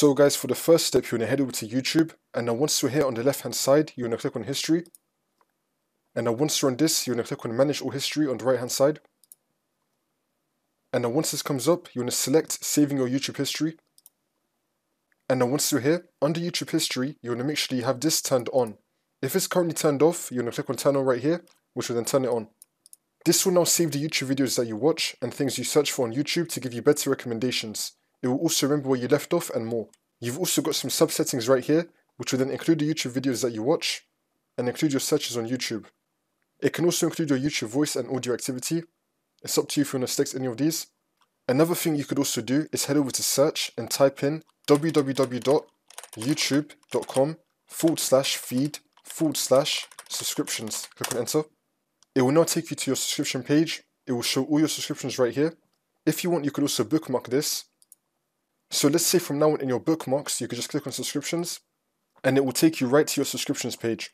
So guys, for the first step, you're going to head over to YouTube, and then once you're here on the left hand side, you're going to click on History. And then once you're on this, you're going to click on Manage All History on the right hand side. And then once this comes up, you're going to select Saving Your YouTube History. And then once you're here, under YouTube History, you want to make sure you have this turned on. If it's currently turned off, you're going to click on Turn On right here, which will then turn it on. This will now save the YouTube videos that you watch and things you search for on YouTube to give you better recommendations. It will also remember where you left off and more. You've also got some subsettings right here, which will then include the YouTube videos that you watch and include your searches on YouTube. It can also include your YouTube voice and audio activity. It's up to you if you want to select any of these. Another thing you could also do is head over to search and type in www.youtube.com forward slash feed forward slash subscriptions. Click on enter. It will now take you to your subscription page. It will show all your subscriptions right here. If you want, you could also bookmark this so let's say from now on in your bookmarks, you could just click on subscriptions and it will take you right to your subscriptions page.